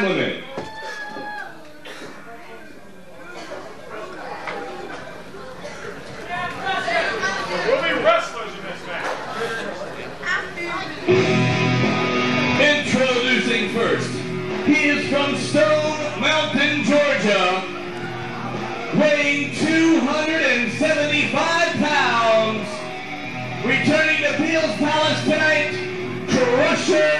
time limit. We'll be wrestlers this match. Introducing first, he is from Stone Mountain, Georgia, weighing 275 pounds, returning to Peel's Palace tonight, Crusher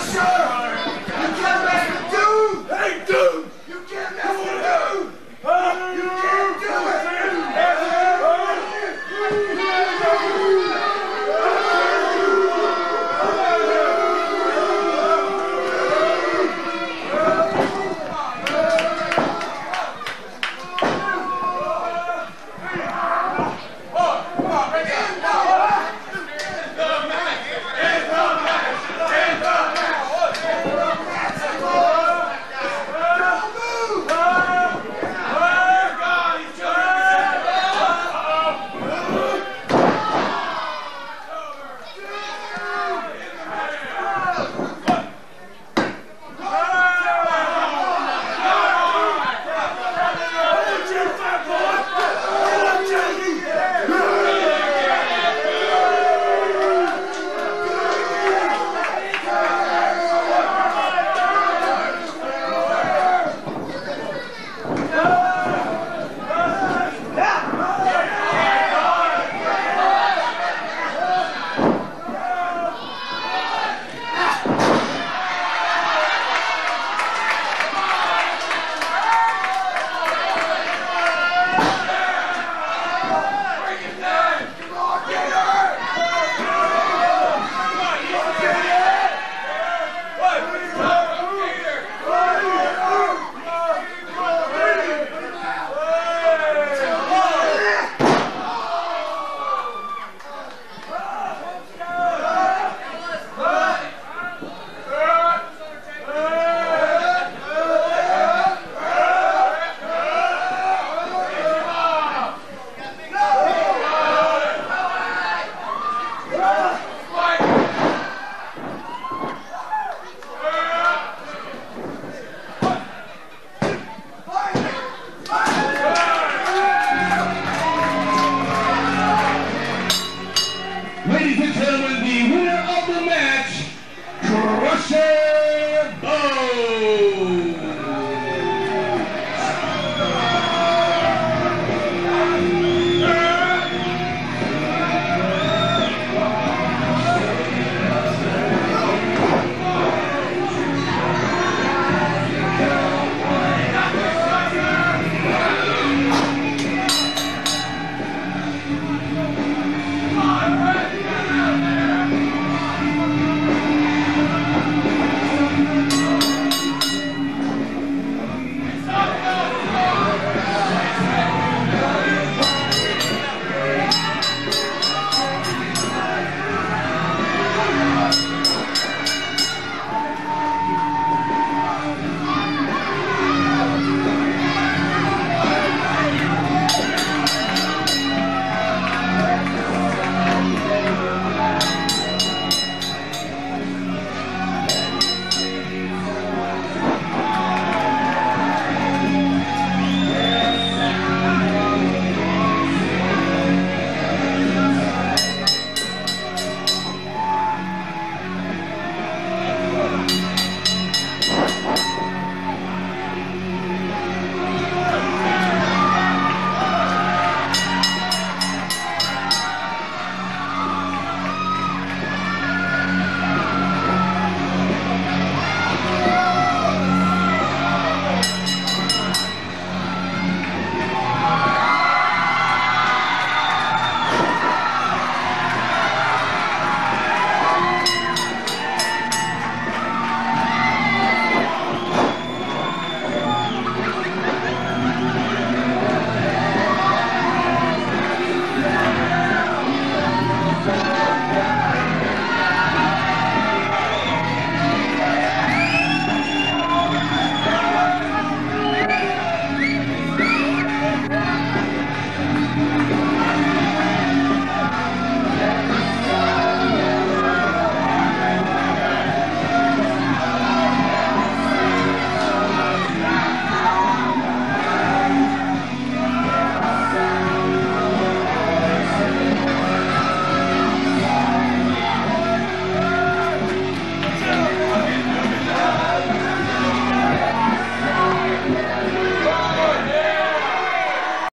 Pressure!